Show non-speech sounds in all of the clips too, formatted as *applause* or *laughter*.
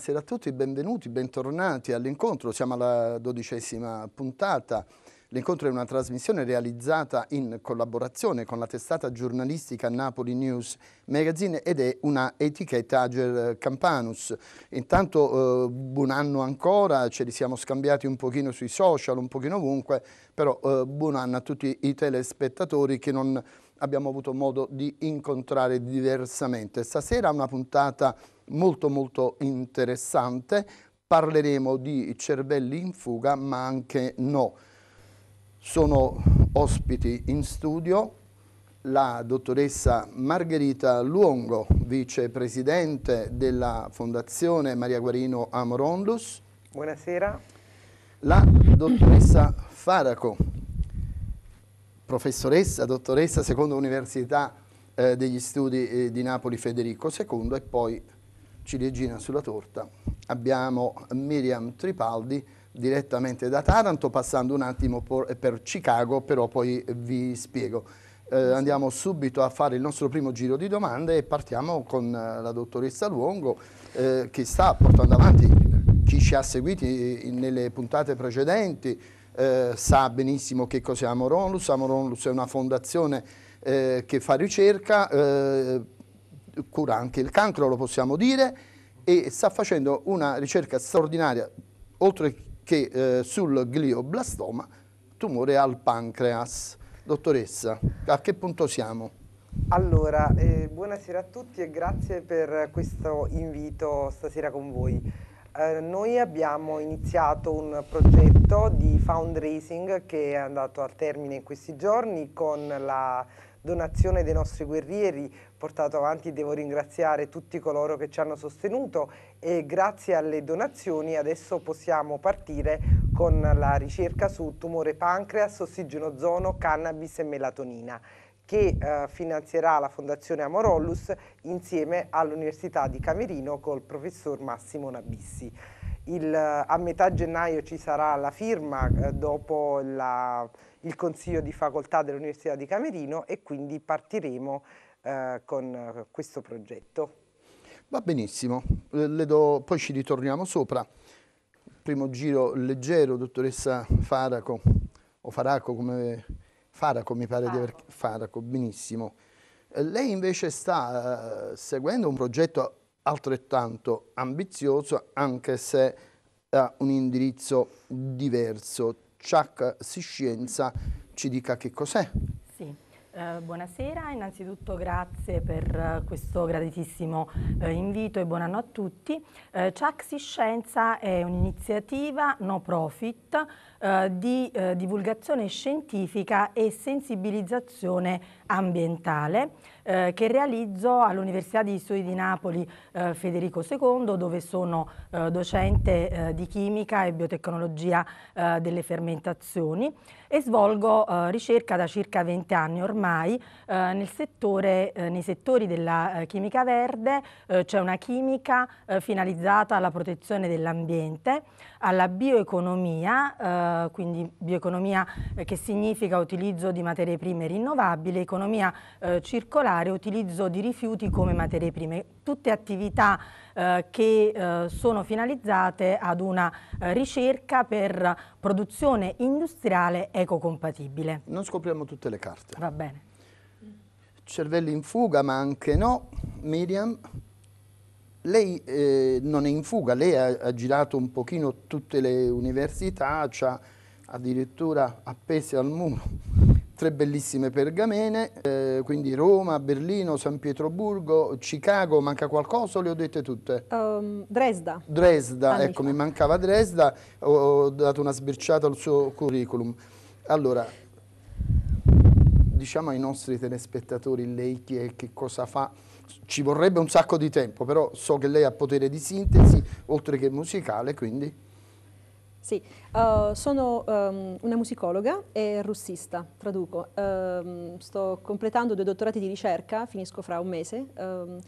Buonasera a tutti, benvenuti, bentornati all'incontro. Siamo alla dodicesima puntata. L'incontro è una trasmissione realizzata in collaborazione con la testata giornalistica Napoli News Magazine ed è una etichetta Ager Campanus. Intanto eh, buon anno ancora, ce li siamo scambiati un pochino sui social, un pochino ovunque, però eh, buon anno a tutti i telespettatori che non abbiamo avuto modo di incontrare diversamente. Stasera una puntata molto molto interessante, parleremo di cervelli in fuga ma anche no. Sono ospiti in studio la dottoressa Margherita Luongo, vicepresidente della Fondazione Maria Guarino Amorondus. Buonasera. La dottoressa Faraco, professoressa, dottoressa seconda Università eh, degli Studi eh, di Napoli Federico II e poi ciliegina sulla torta. Abbiamo Miriam Tripaldi direttamente da Taranto passando un attimo per Chicago però poi vi spiego. Eh, andiamo subito a fare il nostro primo giro di domande e partiamo con eh, la dottoressa Luongo eh, che sta portando avanti chi ci ha seguiti nelle puntate precedenti eh, sa benissimo che cos'è Amoronlus Amoronlus è una fondazione eh, che fa ricerca eh, cura anche il cancro, lo possiamo dire, e sta facendo una ricerca straordinaria, oltre che eh, sul glioblastoma, tumore al pancreas. Dottoressa, a che punto siamo? Allora, eh, buonasera a tutti e grazie per questo invito stasera con voi. Eh, noi abbiamo iniziato un progetto di fundraising che è andato al termine in questi giorni con la donazione dei nostri guerrieri portato avanti devo ringraziare tutti coloro che ci hanno sostenuto e grazie alle donazioni adesso possiamo partire con la ricerca su tumore pancreas, ossigenozono, cannabis e melatonina che eh, finanzierà la Fondazione Amorollus insieme all'Università di Camerino col professor Massimo Nabissi. Il, a metà gennaio ci sarà la firma eh, dopo la il Consiglio di Facoltà dell'Università di Camerino e quindi partiremo eh, con eh, questo progetto. Va benissimo, do, poi ci ritorniamo sopra. Primo giro leggero, dottoressa Faraco, o Faraco come... Faraco mi pare Faraco. di aver... Faraco, benissimo. Eh, lei invece sta uh, seguendo un progetto altrettanto ambizioso, anche se ha un indirizzo diverso. Chuck Scienza ci dica che cos'è. Sì. Eh, buonasera, innanzitutto grazie per uh, questo graditissimo uh, invito e buon anno a tutti. Uh, Ciaxi Scienza è un'iniziativa no profit di divulgazione scientifica e sensibilizzazione ambientale eh, che realizzo all'Università di Studi di Napoli eh, Federico II dove sono eh, docente eh, di chimica e biotecnologia eh, delle fermentazioni e svolgo eh, ricerca da circa 20 anni ormai nel settore, nei settori della chimica verde, c'è una chimica finalizzata alla protezione dell'ambiente, alla bioeconomia, quindi bioeconomia che significa utilizzo di materie prime rinnovabili, economia circolare particolare utilizzo di rifiuti come materie prime, tutte attività eh, che eh, sono finalizzate ad una eh, ricerca per produzione industriale ecocompatibile. Non scopriamo tutte le carte. Va bene. Cervelli in fuga, ma anche no. Miriam, lei eh, non è in fuga, lei ha, ha, girato un pochino tutte le università, ha addirittura appese al muro *laughs* tre bellissime pergamene, eh, quindi Roma, Berlino, San Pietroburgo, Chicago, manca qualcosa o le ho dette tutte? Um, Dresda. Dresda, Anni ecco, fa. mi mancava Dresda, ho, ho dato una sbirciata al suo curriculum. Allora, diciamo ai nostri telespettatori lei chi è, che cosa fa, ci vorrebbe un sacco di tempo, però so che lei ha potere di sintesi, oltre che musicale, quindi... Sì, uh, sono um, una musicologa e russista, traduco. Um, sto completando due dottorati di ricerca, finisco fra un mese, um,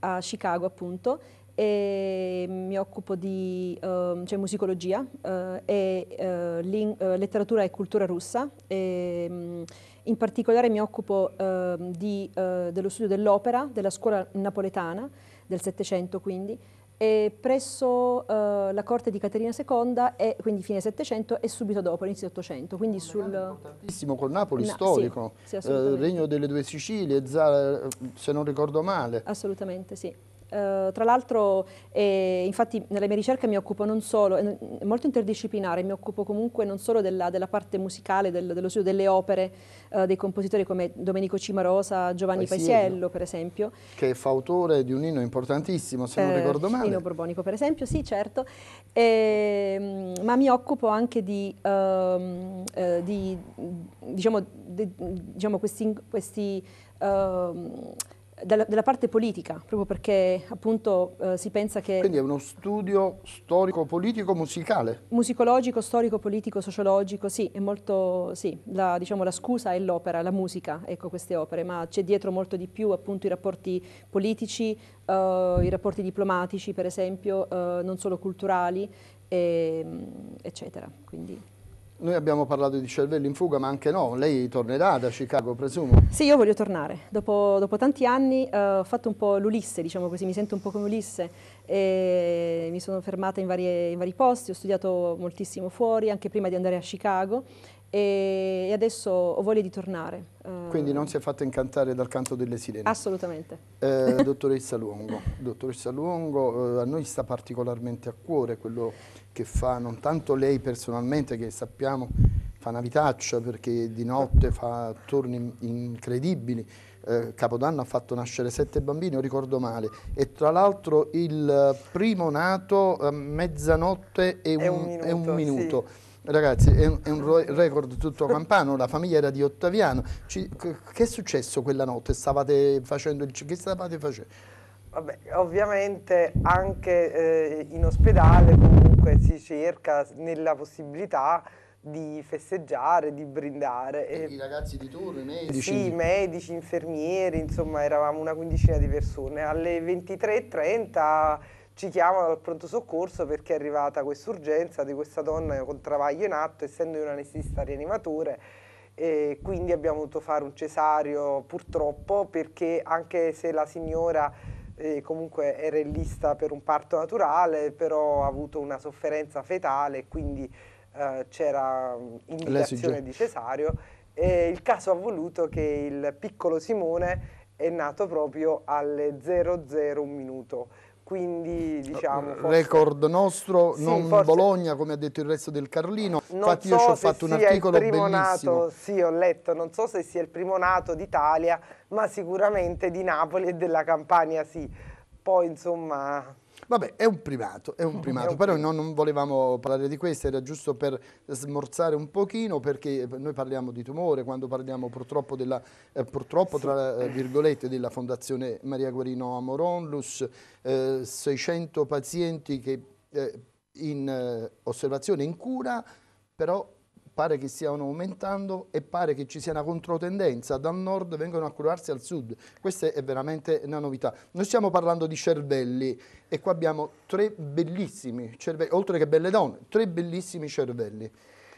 a Chicago appunto, e mi occupo di cioè musicologia uh, e uh, letteratura e cultura russa. E, um, in particolare mi occupo di, dello studio dell'opera, della scuola napoletana, del Settecento quindi, e presso uh, la corte di Caterina II, e, quindi fine Settecento e subito dopo, inizio Ottocento. Quindi sul... Importantissimo col Napoli no, storico, sì, sì, eh, Regno delle due Sicilie, se non ricordo male. Assolutamente sì. Uh, tra l'altro, eh, infatti, nella mia ricerca mi occupo non solo, è molto interdisciplinare, mi occupo comunque non solo della, della parte musicale, del, dello studio delle opere uh, dei compositori come Domenico Cimarosa, Giovanni Paisiello, Paisiello, per esempio. Che fa autore di un inno importantissimo, se eh, non ricordo male. Inno borbonico, per esempio, sì, certo. E, ehm, ma mi occupo anche di, uh, di diciamo, di, diciamo, questi... questi della, della, parte politica, proprio perché appunto eh, si pensa che... Quindi è uno studio storico-politico musicale? Musicologico, storico-politico, sociologico, sì, è molto, sì, la, diciamo, la scusa è l'opera, la musica, ecco queste opere, ma c'è dietro molto di più appunto i rapporti politici, eh, i rapporti diplomatici per esempio, eh, non solo culturali, e, eccetera. Quindi... Noi abbiamo parlato di cervelli in fuga, ma anche no, lei tornerà da Chicago, presumo? Sì, io voglio tornare. Dopo, dopo tanti anni eh, ho fatto un po' l'Ulisse, diciamo così, mi sento un po' come Ulisse. Mi sono fermata in, varie, in vari posti, ho studiato moltissimo fuori, anche prima di andare a Chicago e adesso ho voglia di tornare. Eh. Quindi non si è fatta incantare dal canto delle sirene? Assolutamente. Eh, *laughs* dottoressa Luongo, dottoressa Luongo eh, a noi sta particolarmente a cuore quello che fa non tanto lei personalmente che sappiamo fa una vitaccia perché di notte fa turni incredibili, eh, Capodanno ha fatto nascere sette bambini, io ricordo male, e tra l'altro il primo nato a mezzanotte e un, un, minuto. Un minuto. Sì. Ragazzi, è un, è un, record tutto campano, la famiglia era di Ottaviano. Ci, che è successo quella notte? Stavate facendo il, che stavate facendo? Vabbè, ovviamente anche eh, in ospedale comunque si cerca nella possibilità di festeggiare, di brindare. E I ragazzi di turno, i medici? Sì, medici, infermieri, insomma eravamo una quindicina di persone. Alle 23.30 ci chiamano dal pronto soccorso perché è arrivata questa urgenza di questa donna con travaglio in atto, essendo un anestesista rianimatore e quindi abbiamo dovuto fare un cesario purtroppo perché anche se la signora eh, comunque era in lista per un parto naturale, però ha avuto una sofferenza fetale e quindi eh, c'era indicazione di cesario. E il caso ha voluto che il piccolo Simone è nato proprio alle 00 un minuto quindi diciamo forse... record nostro sì, non forse... Bologna come ha detto il resto del Carlino. Non infatti so io ci ho fatto un articolo bellissimo nato, sì ho letto non so se sia il primo nato d'Italia ma sicuramente di Napoli e della Campania sì. Poi insomma... Vabbè, è un primato, è un primato, è un però primato. non, volevamo parlare di questo, era giusto per smorzare un pochino perché noi parliamo di tumore quando parliamo purtroppo, della, eh, purtroppo tra eh, virgolette della Fondazione Maria Guarino Amoronlus, eh, 600 pazienti che eh, in eh, osservazione in cura, però pare che stiano aumentando e pare che ci sia una controtendenza, dal nord vengono a curarsi al sud. Questa è veramente una novità. Noi stiamo parlando di cervelli e qua abbiamo tre bellissimi cervelli, oltre che belle donne, tre bellissimi cervelli.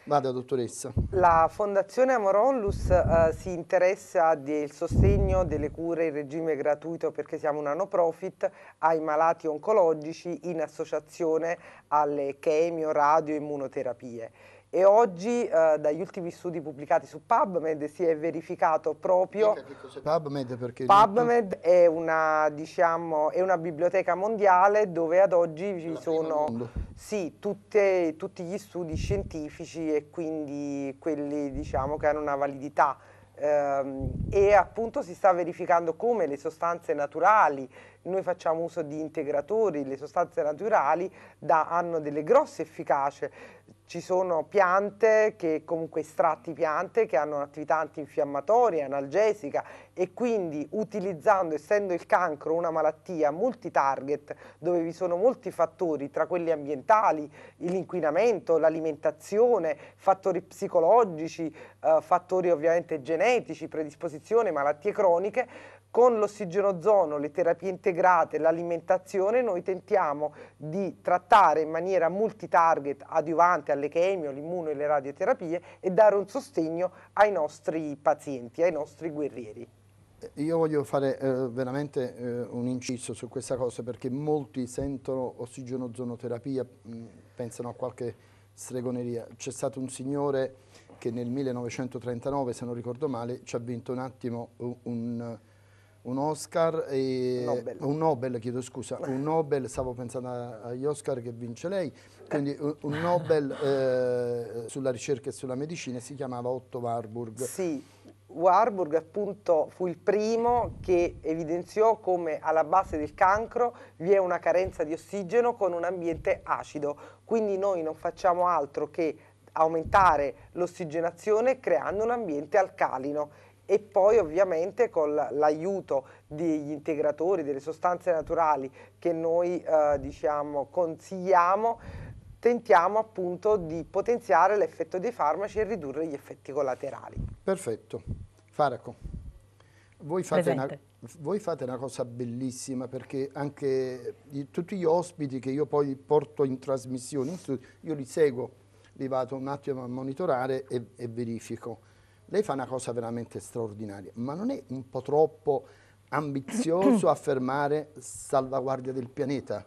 Vada, dottoressa. La Fondazione Amoronlus eh, si interessa del sostegno delle cure in regime gratuito perché siamo una no profit ai malati oncologici in associazione alle chemio, radio immunoterapie e oggi eh, dagli ultimi studi pubblicati su PubMed si è verificato proprio PubMed, perché PubMed è una, diciamo, è una biblioteca mondiale dove ad oggi ci sono sì, tutte, tutti gli studi scientifici e quindi quelli diciamo, che hanno una validità. Ehm, e appunto si sta verificando come le sostanze naturali, noi facciamo uso di integratori, le sostanze naturali da, hanno delle grosse efficacie. Ci sono piante, che, comunque estratti piante, che hanno un'attività antinfiammatoria, analgesica e quindi utilizzando, essendo il cancro una malattia multi-target, dove vi sono molti fattori, tra quelli ambientali, l'inquinamento, l'alimentazione, fattori psicologici, eh, fattori ovviamente genetici, predisposizione, malattie croniche, con l'ossigenozono, le terapie integrate, l'alimentazione, noi tentiamo di trattare in maniera multitarget adiuvante alle chemio, l'immuno e le radioterapie e dare un sostegno ai nostri pazienti, ai nostri guerrieri. Io voglio fare eh, veramente eh, un inciso su questa cosa perché molti sentono ossigenozonoterapia, mh, pensano a qualche stregoneria. C'è stato un signore che nel 1939, se non ricordo male, ci ha vinto un attimo un, un un Oscar e Nobel. un Nobel, chiedo scusa, *laughs* un Nobel, stavo pensando agli Oscar che vince lei, quindi un Nobel eh, sulla ricerca e sulla medicina si chiamava Otto Warburg. Sì, Warburg appunto fu il primo che evidenziò come alla base del cancro vi è una carenza di ossigeno con un ambiente acido, quindi noi non facciamo altro che aumentare l'ossigenazione creando un ambiente alcalino e poi ovviamente con l'aiuto degli integratori, delle sostanze naturali che noi eh, diciamo, consigliamo, tentiamo appunto di potenziare l'effetto dei farmaci e ridurre gli effetti collaterali. Perfetto. Faraco, voi fate, una, voi fate una cosa bellissima perché anche di, tutti gli ospiti che io poi porto in trasmissione, io li seguo, li vado un attimo a monitorare e, e verifico lei fa una cosa veramente straordinaria, ma non è un po' troppo ambizioso *clears throat* affermare salvaguardia del pianeta?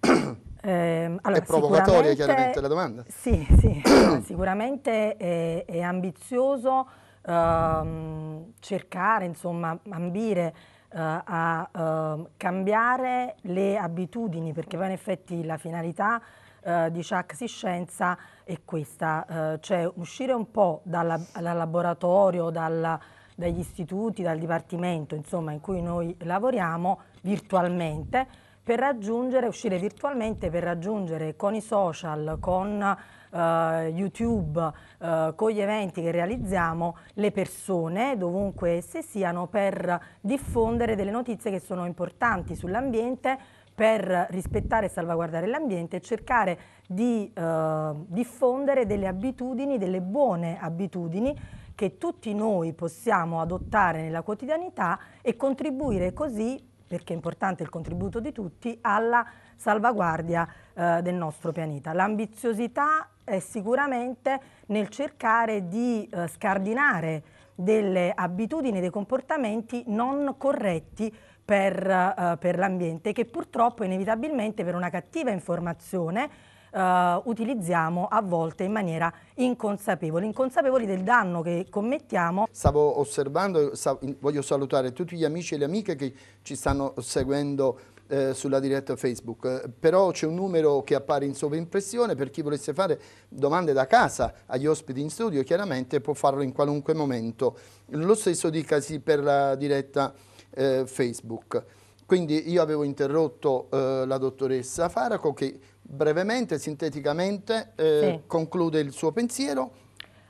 *clears throat* Eh, allora, è provocatoria chiaramente la domanda? Sì, sì *clears throat* sicuramente è, è ambizioso ehm, cercare, insomma, ambire eh, a eh, cambiare le abitudini, perché poi in effetti la finalità eh, di Ciaxi Scienza è questa, eh, cioè uscire un po' dalla, dal laboratorio, dalla, dagli istituti, dal dipartimento insomma, in cui noi lavoriamo virtualmente per raggiungere, uscire virtualmente per raggiungere con i social, con uh, YouTube, uh, con gli eventi che realizziamo, le persone dovunque esse siano per diffondere delle notizie che sono importanti sull'ambiente, per rispettare e salvaguardare l'ambiente e cercare di eh, diffondere delle abitudini, delle buone abitudini che tutti noi possiamo adottare nella quotidianità e contribuire così, perché è importante il contributo di tutti, alla salvaguardia eh, del nostro pianeta. L'ambiziosità è sicuramente nel cercare di eh, scardinare delle abitudini, dei comportamenti non corretti per, uh, per l'ambiente che purtroppo inevitabilmente per una cattiva informazione uh, utilizziamo a volte in maniera inconsapevole, inconsapevoli del danno che commettiamo. Stavo osservando, voglio salutare tutti gli amici e le amiche che ci stanno seguendo eh, sulla diretta Facebook, però c'è un numero che appare in sovraimpressione per chi volesse fare domande da casa agli ospiti in studio, chiaramente può farlo in qualunque momento. Lo stesso dicasi per la diretta eh, Facebook. Quindi io avevo interrotto eh, la dottoressa Faraco che brevemente, sinteticamente eh, sì. conclude il suo pensiero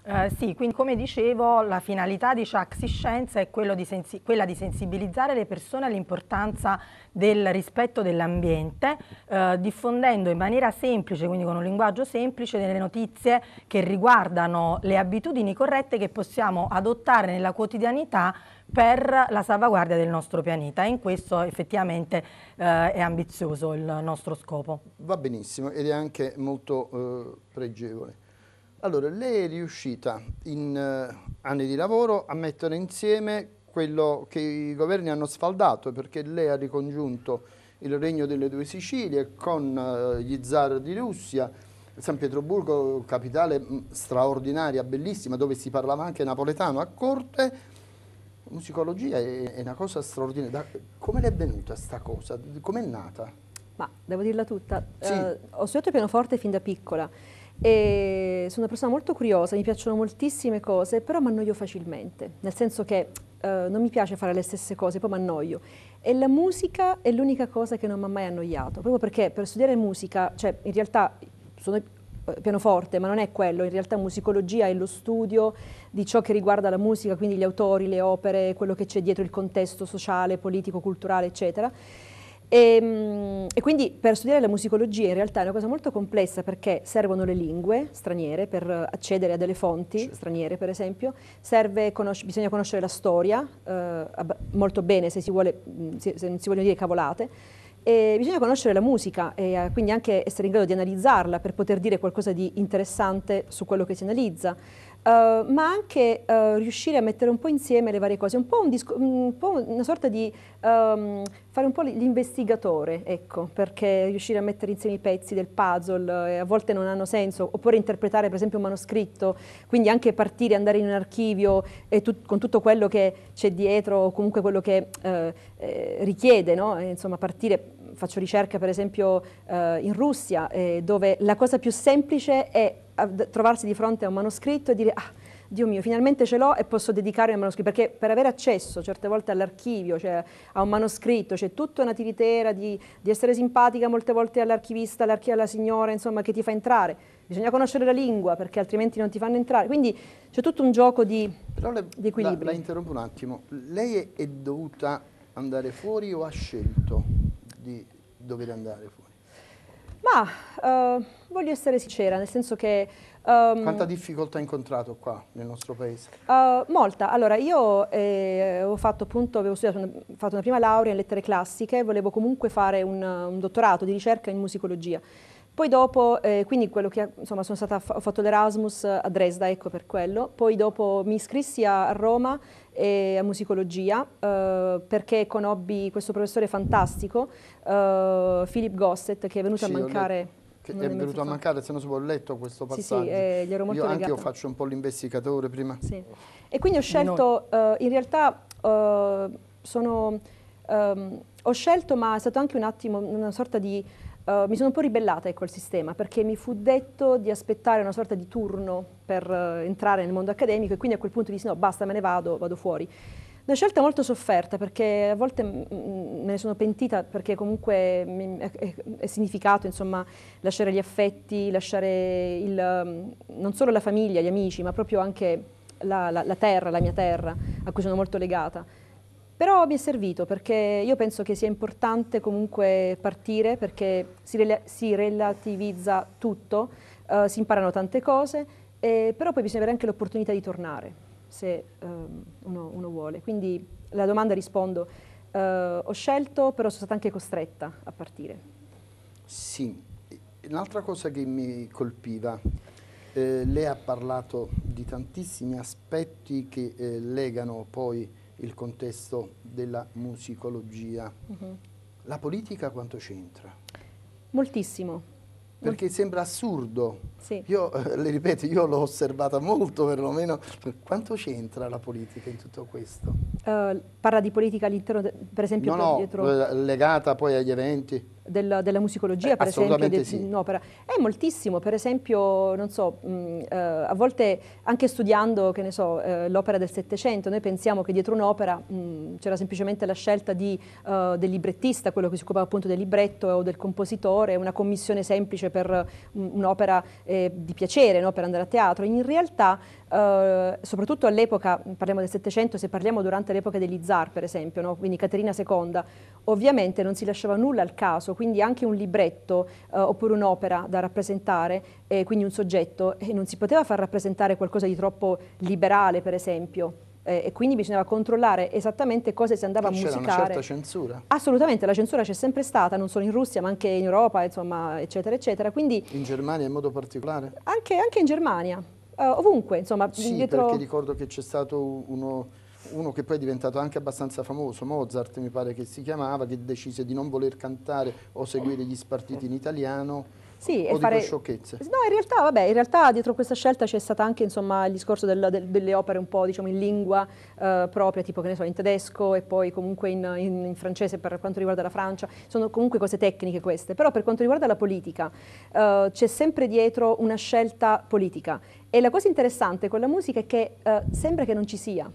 eh, sì, quindi come dicevo la finalità di Ciaxi Scienza è di quella di sensibilizzare le persone all'importanza del rispetto dell'ambiente, eh, diffondendo in maniera semplice, quindi con un linguaggio semplice, delle notizie che riguardano le abitudini corrette che possiamo adottare nella quotidianità per la salvaguardia del nostro pianeta e in questo effettivamente eh, è ambizioso il nostro scopo. Va benissimo ed è anche molto eh, pregevole. Allora, lei è riuscita in uh, anni di lavoro a mettere insieme quello che i governi hanno sfaldato, perché lei ha ricongiunto il regno delle due Sicilie con uh, gli zar di Russia, San Pietroburgo, capitale straordinaria, bellissima, dove si parlava anche napoletano a corte. Musicologia è, è una cosa straordinaria. come le è venuta questa cosa? Come è nata? Ma devo dirla tutta. Sì. Uh, ho studiato pianoforte fin da piccola e sono una persona molto curiosa, mi piacciono moltissime cose, però mi annoio facilmente, nel senso che eh, non mi piace fare le stesse cose, poi mi annoio. E la musica è l'unica cosa che non mi ha mai annoiato, proprio perché per studiare musica, cioè in realtà sono pianoforte, ma non è quello, in realtà musicologia è lo studio di ciò che riguarda la musica, quindi gli autori, le opere, quello che c'è dietro il contesto sociale, politico, culturale, eccetera. E, ehm, e, quindi per studiare la musicologia in realtà è una cosa molto complessa perché servono le lingue straniere per accedere a delle fonti certo. straniere per esempio, conosc bisogna conoscere la storia eh, molto bene se, si vuole, se, se non si vogliono dire cavolate, e bisogna conoscere la musica e eh, quindi anche essere in grado di analizzarla per poter dire qualcosa di interessante su quello che si analizza. Uh, ma anche uh, riuscire a mettere un po' insieme le varie cose, un po', un un po una sorta di um, fare un po' l'investigatore, ecco, perché riuscire a mettere insieme i pezzi del puzzle eh, a volte non hanno senso, oppure interpretare per esempio un manoscritto, quindi anche partire, andare in un archivio tut con tutto quello che c'è dietro o comunque quello che eh, eh, richiede, no? insomma partire faccio ricerca per esempio eh, in Russia, eh, dove la cosa più semplice è trovarsi di fronte a un manoscritto e dire ah, Dio mio, finalmente ce l'ho e posso dedicare il manoscritto, perché per avere accesso certe volte all'archivio, cioè a un manoscritto, c'è tutta una tiritera di, di essere simpatica molte volte all'archivista, alla signora, insomma, che ti fa entrare. Bisogna conoscere la lingua perché altrimenti non ti fanno entrare. Quindi c'è tutto un gioco di, Però le, di equilibrio. La, la interrompo un attimo. Lei è dovuta andare fuori o ha scelto di dover andare fuori? Ma uh, voglio essere sincera, nel senso che... Um, Quanta difficoltà ha incontrato qua nel nostro paese? Uh, molta. Allora, io eh, avevo fatto appunto, avevo studiato, una, fatto una prima laurea in lettere classiche, volevo comunque fare un, un dottorato di ricerca in musicologia. Poi dopo, eh, quindi quello che, insomma, sono stata, ho fatto l'Erasmus a Dresda, ecco per quello. Poi dopo mi iscrissi a Roma e a musicologia eh, perché conobbi questo professore fantastico, eh, Philip Gossett, che è venuto sì, a mancare. Che è venuto a mancare, se non so, ho letto questo passaggio. Sì, sì, eh, gli ero molto Io legata. anche io faccio un po' l'investigatore prima. Sì. E quindi ho scelto, uh, in realtà uh, sono, um, ho scelto, ma è stato anche un attimo una sorta di Uh, mi sono un po' ribellata ecco, al sistema perché mi fu detto di aspettare una sorta di turno per uh, entrare nel mondo accademico e quindi a quel punto dissi no basta me ne vado, vado fuori. Una scelta molto sofferta perché a volte me ne sono pentita perché comunque è, significato insomma, lasciare gli affetti, lasciare il, um, non solo la famiglia, gli amici ma proprio anche la, la, la terra, la mia terra a cui sono molto legata. Però mi è servito perché io penso che sia importante comunque partire perché si, rela si relativizza tutto, uh, si imparano tante cose, eh, però poi bisogna avere anche l'opportunità di tornare se um, uno, uno, vuole. Quindi la domanda rispondo, uh, ho scelto però sono stata anche costretta a partire. Sì, un'altra cosa che mi colpiva, eh, lei ha parlato di tantissimi aspetti che eh, legano poi il contesto della musicologia. Uh mhm. -huh. La politica quanto c'entra? Moltissimo. Perché Mol sembra assurdo. Sì. Io, eh, *laughs* le ripeto, io l'ho osservata molto perlomeno. Quanto c'entra la politica in tutto questo? Uh, parla di politica all'interno, per esempio, no, no, dietro... Eh, legata poi agli eventi? Della, della, musicologia, eh, per esempio, de, sì. un'opera. È moltissimo, per esempio, non so, mh, uh, a volte anche studiando, che ne so, uh, l'opera del Settecento, noi pensiamo che dietro un'opera c'era semplicemente la scelta di, del librettista, quello che si occupava appunto del libretto o del compositore, una commissione semplice per un'opera eh, di piacere, no? per andare a teatro. In realtà Uh, soprattutto all'epoca, parliamo del Settecento, se parliamo durante l'epoca degli zar per esempio, no? quindi Caterina II, ovviamente non si lasciava nulla al caso, quindi anche un libretto uh, oppure un'opera da rappresentare, eh, quindi un soggetto, e non si poteva far rappresentare qualcosa di troppo liberale per esempio, eh, e quindi bisognava controllare esattamente cosa si andava a musicare. C'era una certa censura? Assolutamente, la censura c'è sempre stata, non solo in Russia ma anche in Europa, insomma, eccetera, eccetera. Quindi, in Germania in modo particolare? Anche, anche in Germania uh, ovunque, insomma. Sì, dietro... perché ricordo che c'è stato uno, uno che poi è diventato anche abbastanza famoso, Mozart mi pare che si chiamava, che decise di non voler cantare o seguire gli spartiti in italiano Sì, o e fare... sciocchezze? No, in realtà, vabbè, in realtà dietro questa scelta c'è stato anche insomma, il discorso del, del, delle opere un po' diciamo, in lingua eh, propria, tipo che ne so, in tedesco e poi comunque in, in, in, francese per quanto riguarda la Francia. Sono comunque cose tecniche queste, però per quanto riguarda la politica eh, c'è sempre dietro una scelta politica. E la cosa interessante con la musica è che eh, sembra che non ci sia.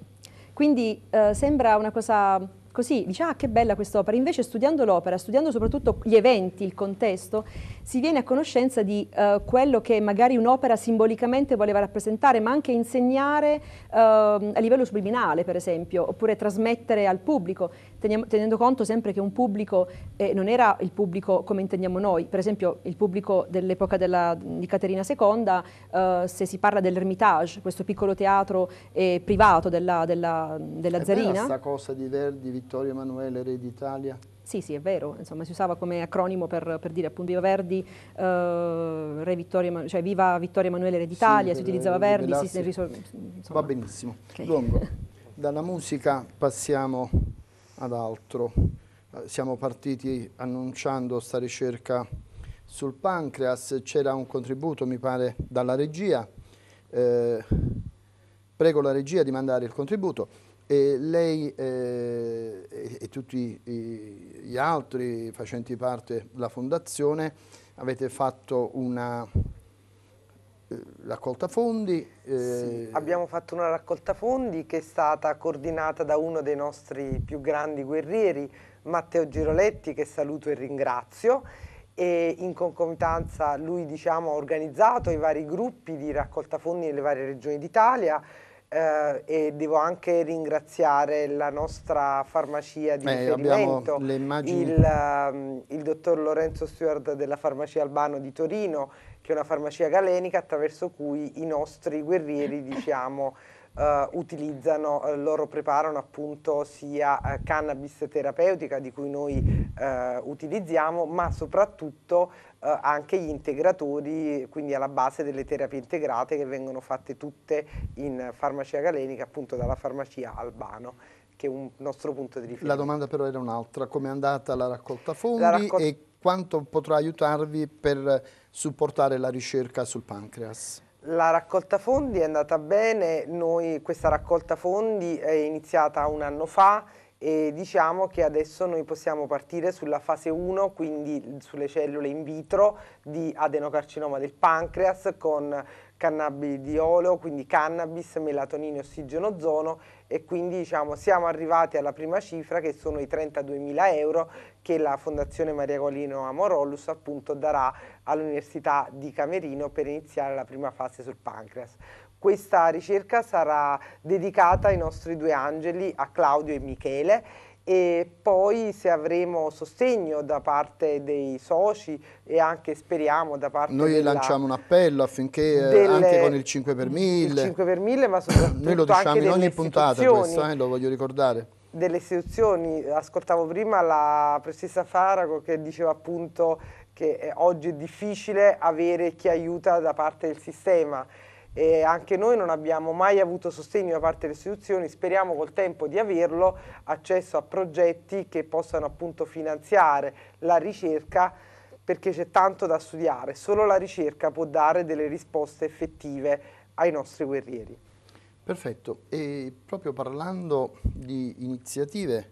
Quindi eh, sembra una cosa così, dice ah che bella quest'opera, invece studiando l'opera, studiando soprattutto gli eventi, il contesto, si viene a conoscenza di uh, quello che magari un'opera simbolicamente voleva rappresentare, ma anche insegnare uh, a livello subliminale, per esempio, oppure trasmettere al pubblico, tenendo conto sempre che un pubblico eh, non era il pubblico come intendiamo noi, per esempio il pubblico dell'epoca di Caterina II, uh, se si parla dell'Ermitage, questo piccolo teatro eh, privato della, della, della è Zarina. questa cosa di Verdi, Vittorio Emanuele, Re d'Italia? Sì, sì, è vero, insomma si usava come acronimo per, per dire appunto Viva Verdi, eh, Re Vittorio, cioè Viva Vittorio Emanuele Re d'Italia, sì, si utilizzava Verdi, si, insomma. Va benissimo. Okay. Lungo. *laughs* Dalla musica passiamo ad altro. Eh, siamo partiti annunciando sta ricerca sul pancreas, c'era un contributo mi pare dalla regia, eh, prego la regia di mandare il contributo. E lei eh, e, tutti gli altri facenti parte della fondazione avete fatto una raccolta fondi. Eh. Sì, abbiamo fatto una raccolta fondi che è stata coordinata da uno dei nostri più grandi guerrieri, Matteo Giroletti, che saluto e ringrazio e in concomitanza lui diciamo, ha organizzato i vari gruppi di raccolta fondi nelle varie regioni d'Italia eh, e devo anche ringraziare la nostra farmacia di eh, riferimento, il, um, il, dottor Lorenzo Stewart della farmacia Albano di Torino, che è una farmacia galenica attraverso cui i nostri guerrieri *laughs* diciamo, Uh, utilizzano, uh, loro preparano appunto sia uh, cannabis terapeutica di cui noi utilizziamo, ma soprattutto anche gli integratori, quindi alla base delle terapie integrate che vengono fatte tutte in farmacia galenica, appunto dalla farmacia Albano che è un nostro punto di riferimento. La domanda però era un'altra, come è andata la raccolta fondi la raccol e quanto potrà aiutarvi per supportare la ricerca sul pancreas? La raccolta fondi è andata bene, noi questa raccolta fondi è iniziata un anno fa e diciamo che adesso noi possiamo partire sulla fase 1, quindi sulle cellule in vitro di adenocarcinoma del pancreas con cannabidiolo, quindi cannabis, melatonina e ossigenozono e quindi diciamo, siamo arrivati alla prima cifra che sono i 32.000 euro che la Fondazione Maria Colino Amorollus appunto darà all'Università di Camerino per iniziare la prima fase sul pancreas. Questa ricerca sarà dedicata ai nostri due angeli, a Claudio e Michele e poi se avremo sostegno da parte dei soci e anche speriamo da parte Noi della, lanciamo un appello affinché eh, delle, anche con il 5 per 1000 il 5 per 1000 ma soprattutto Noi lo diciamo in ogni puntata questo, eh, lo voglio ricordare. Delle istituzioni, ascoltavo prima la professoressa Farago che diceva appunto che oggi è difficile avere chi aiuta da parte del sistema e anche noi non abbiamo mai avuto sostegno da parte delle istituzioni, speriamo col tempo di averlo, accesso a progetti che possano appunto finanziare la ricerca perché c'è tanto da studiare, solo la ricerca può dare delle risposte effettive ai nostri guerrieri. Perfetto, e proprio parlando di iniziative,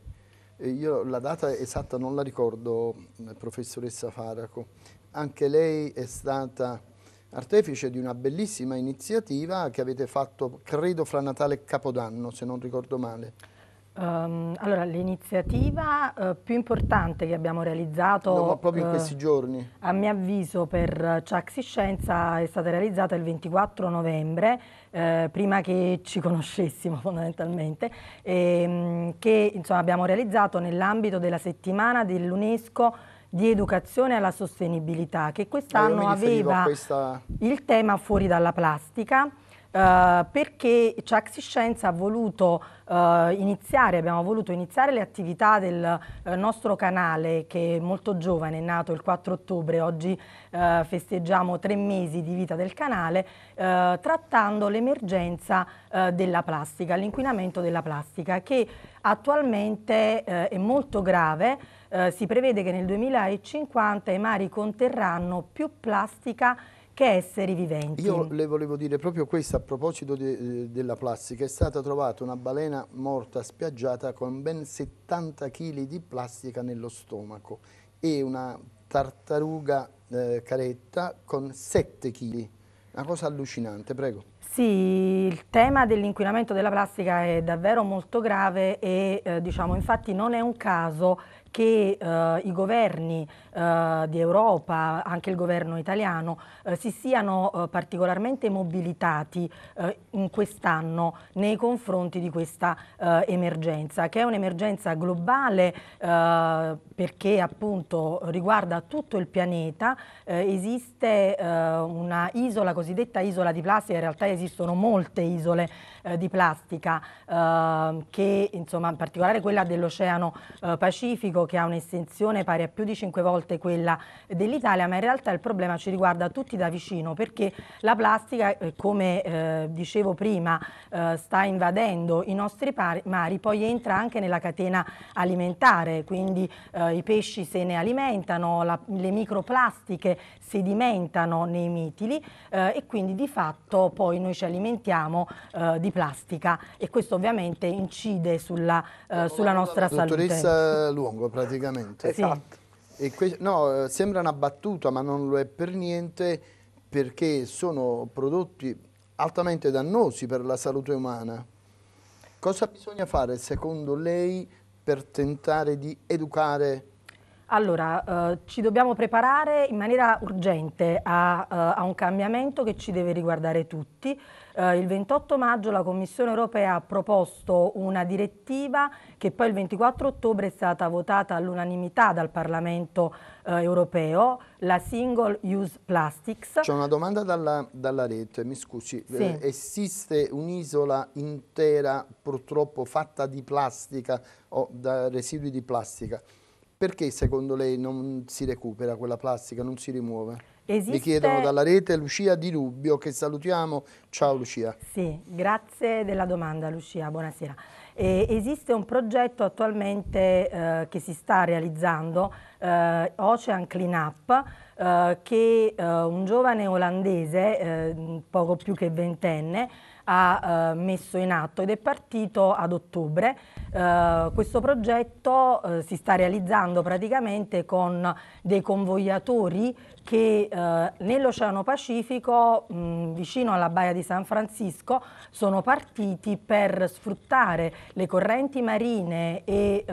eh, io la data esatta non la ricordo, professoressa Faraco, anche lei è stata artefice di una bellissima iniziativa che avete fatto, credo, fra Natale e Capodanno, se non ricordo male. Um, allora, l'iniziativa uh, più importante che abbiamo realizzato no, proprio in uh, questi giorni a mio avviso per Ciaxi Scienza è stata realizzata il 24 novembre uh, prima che ci conoscessimo *laughs* fondamentalmente e, um, che insomma, abbiamo realizzato nell'ambito della settimana dell'UNESCO di educazione alla sostenibilità che quest'anno aveva questa... il tema fuori dalla plastica Uh, perché Ciaxi Scienza ha voluto uh, iniziare, abbiamo voluto iniziare le attività del uh, nostro canale che è molto giovane, è nato il 4 ottobre, oggi festeggiamo tre mesi di vita del canale, trattando l'emergenza della plastica, l'inquinamento della plastica che attualmente è molto grave, si prevede che nel 2050 i mari conterranno più plastica che esseri viventi. Io le volevo dire proprio questo a proposito de, eh, della plastica. È stata trovata una balena morta spiaggiata con ben 70 kg di plastica nello stomaco e una tartaruga eh, caretta con 7 kg. Una cosa allucinante, prego. Sì, il tema dell'inquinamento della plastica è davvero molto grave e eh, diciamo, infatti non è un caso che eh, i governi eh, di Europa, anche il governo italiano, eh, si siano eh, particolarmente mobilitati eh, in quest'anno nei confronti di questa eh, emergenza, che è un'emergenza globale perché appunto riguarda tutto il pianeta, esiste una isola, cosiddetta isola di plastica, in realtà esistono molte isole di plastica, che insomma in particolare quella dell'Oceano Pacifico che ha un'estensione pari a più di 5 volte quella dell'Italia, ma in realtà il problema ci riguarda tutti da vicino perché la plastica, eh, come eh, dicevo prima, eh, sta invadendo i nostri mari, poi entra anche nella catena alimentare, quindi eh, i pesci se ne alimentano, la, le microplastiche sedimentano nei mitili eh, e quindi di fatto poi noi ci alimentiamo eh, di plastica e questo ovviamente incide sulla, sulla nostra salute. Dottoressa Luongo, praticamente. Esatto. no, sembra una battuta, ma non lo è per niente perché sono prodotti altamente dannosi per la salute umana. Cosa bisogna fare secondo lei per tentare di educare allora, eh, ci dobbiamo preparare in maniera urgente a, uh, a, un cambiamento che ci deve riguardare tutti. Uh, il 28 maggio la Commissione europea ha proposto una direttiva che poi il 24 ottobre è stata votata all'unanimità dal Parlamento uh, europeo, la Single Use Plastics. C'è una domanda dalla, dalla, rete, mi scusi. Sì. Eh, esiste un'isola intera purtroppo fatta di plastica o da residui di plastica? Perché secondo lei non si recupera quella plastica, non si rimuove? Esiste... Mi chiedono dalla rete Lucia Di Rubbio, che salutiamo. Ciao Lucia. Sì, grazie della domanda Lucia, buonasera. Eh, esiste un progetto attualmente eh, che si sta realizzando, eh, Ocean Cleanup, eh, che eh, un giovane olandese, eh, poco più che ventenne, ha eh, messo in atto ed è partito ad ottobre. Eh, questo progetto si sta realizzando praticamente con dei convogliatori che nell'Oceano Pacifico, mh, vicino alla baia di San Francisco, sono partiti per sfruttare le correnti marine e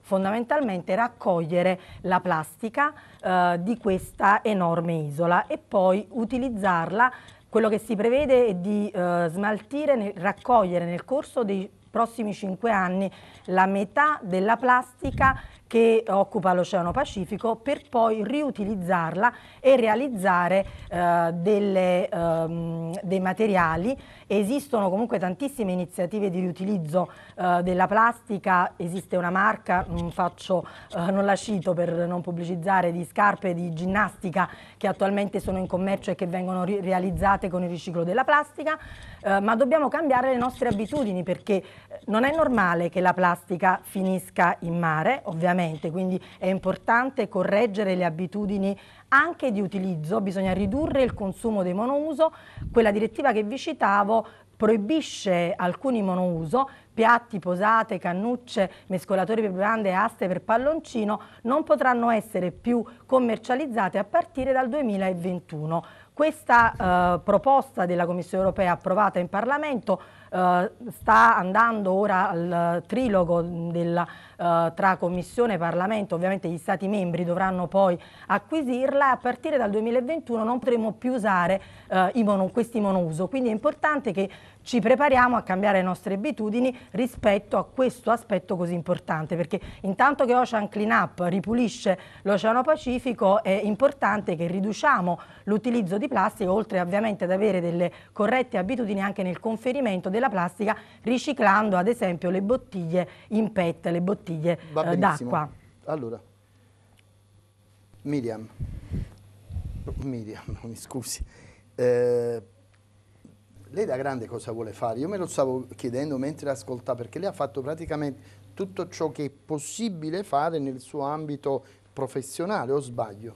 fondamentalmente raccogliere la plastica eh, di questa enorme isola e poi utilizzarla. Quello che si prevede è di eh, smaltire, raccogliere nel corso dei prossimi cinque anni la metà della plastica che occupa l'Oceano Pacifico per poi riutilizzarla e realizzare eh, delle, ehm, dei materiali. Esistono comunque tantissime iniziative di riutilizzo eh, della plastica, esiste una marca, non, faccio, eh, non la cito per non pubblicizzare, di scarpe di ginnastica che attualmente sono in commercio e che vengono realizzate con il riciclo della plastica, eh, ma dobbiamo cambiare le nostre abitudini perché eh, non è normale che la plastica finisca in mare, ovviamente ovviamente, quindi è importante correggere le abitudini anche di utilizzo, bisogna ridurre il consumo dei monouso, quella direttiva che vi citavo proibisce alcuni monouso, piatti, posate, cannucce, mescolatori per bevande e aste per palloncino non potranno essere più commercializzate a partire dal 2021. Questa eh, proposta della Commissione europea approvata in Parlamento eh, sta andando ora al trilogo della, eh, tra Commissione e Parlamento, ovviamente gli Stati membri dovranno poi acquisirla. A partire dal 2021 non potremo più usare eh, mono, questi monouso, quindi è importante che ci prepariamo a cambiare le nostre abitudini rispetto a questo aspetto così importante perché intanto che Ocean Cleanup ripulisce l'Oceano Pacifico è importante che riduciamo l'utilizzo di plastica oltre ovviamente ad avere delle corrette abitudini anche nel conferimento della plastica riciclando ad esempio le bottiglie in PET, le bottiglie eh, d'acqua. Allora, Miriam, Miriam, *laughs* mi scusi, eh, lei da grande cosa vuole fare? Io me lo stavo chiedendo mentre ascoltava, perché lei ha fatto praticamente tutto ciò che è possibile fare nel suo ambito professionale, o sbaglio?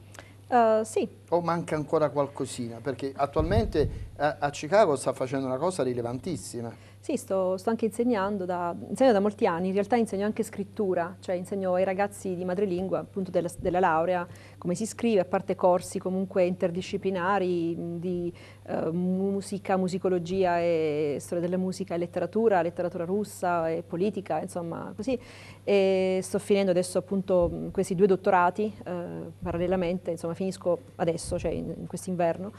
Uh, sì. O manca ancora qualcosina? Perché attualmente a, a Chicago sta facendo una cosa rilevantissima. Sì, sto, sto anche insegnando da, insegno da molti anni, in realtà insegno anche scrittura, cioè insegno ai ragazzi di madrelingua, appunto della, della laurea, come si scrive, a parte corsi comunque interdisciplinari di uh, musica, musicologia e storia della musica e letteratura, letteratura russa e politica, insomma così. E sto finendo adesso appunto questi due dottorati uh, parallelamente, insomma finisco adesso, cioè in, in quest'inverno.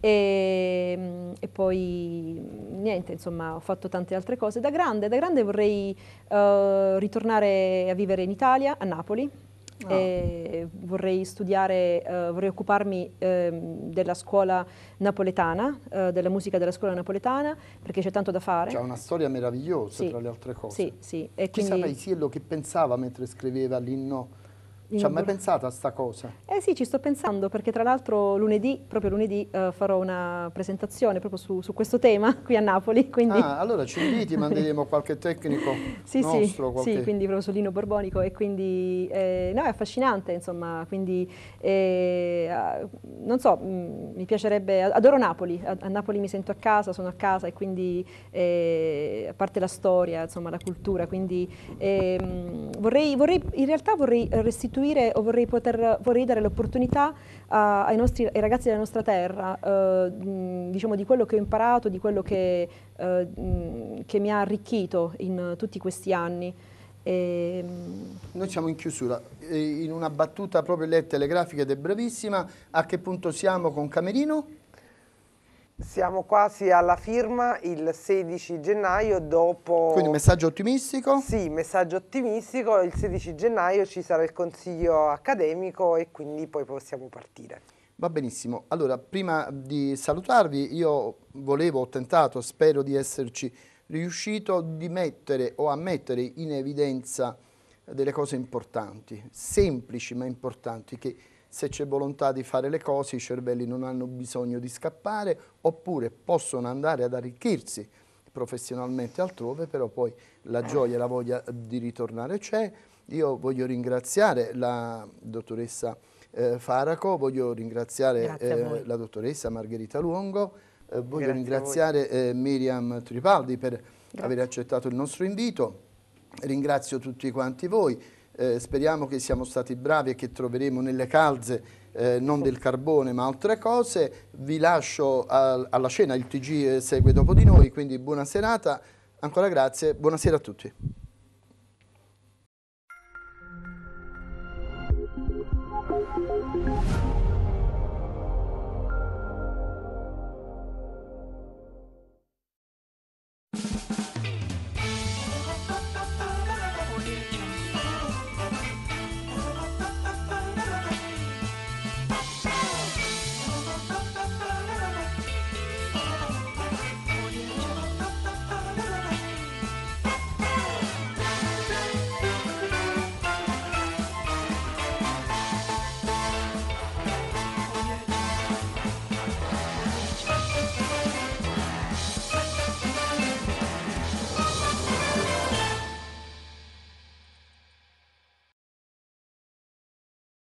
E, mm, e, poi niente, insomma, ho fatto tante altre cose. Da grande, da grande vorrei uh, ritornare a vivere in Italia, a Napoli. Oh. vorrei studiare, uh, vorrei occuparmi uh, della scuola napoletana, uh, della musica della scuola napoletana, perché c'è tanto da fare. C'è una storia meravigliosa sì. tra le altre cose. Sì, sì. E Chissà quindi... Paisiello che pensava mentre scriveva l'inno ci ha mai pensato a sta cosa? Eh sì, ci sto pensando perché tra l'altro lunedì, proprio lunedì, uh, farò una presentazione proprio su, su, questo tema qui a Napoli. Quindi... Ah, allora ci inviti, *laughs* manderemo qualche tecnico sì, nostro. Sì, qualche... sì, quindi proprio sull'ino borbonico e quindi eh, no, è affascinante, insomma, quindi eh, non so, mh, mm, mi piacerebbe, adoro Napoli, a, a, Napoli mi sento a casa, sono a casa e quindi eh, a parte la storia, insomma, la cultura, quindi ehm, vorrei, vorrei, in realtà vorrei restituire restituire o vorrei, poter, vorrei dare l'opportunità ai, nostri, ai, ragazzi della nostra terra eh, diciamo, di quello che ho imparato, di quello che, eh, che mi ha arricchito in tutti questi anni. E... Noi siamo in chiusura, in una battuta proprio letta telegrafica ed è brevissima, a che punto siamo con Camerino? Siamo quasi alla firma il 16 gennaio dopo... Quindi messaggio ottimistico? Sì, messaggio ottimistico, il 16 gennaio ci sarà il consiglio accademico e quindi poi possiamo partire. Va benissimo, allora prima di salutarvi io volevo, ho tentato, spero di esserci riuscito di mettere o a mettere in evidenza delle cose importanti, semplici ma importanti che se c'è volontà di fare le cose i cervelli non hanno bisogno di scappare oppure possono andare ad arricchirsi professionalmente altrove, però poi la gioia e la voglia di ritornare c'è. Io voglio ringraziare la dottoressa eh, Faraco, voglio ringraziare eh, la dottoressa Margherita Luongo, eh, voglio Grazie ringraziare eh, Miriam Tripaldi per Grazie. aver accettato il nostro invito, ringrazio tutti quanti voi. Eh, speriamo che siamo stati bravi e che troveremo nelle calze eh, non del carbone ma altre cose. Vi lascio a, alla cena, il TG eh, segue dopo di noi, quindi buona serata, ancora grazie, buonasera a tutti.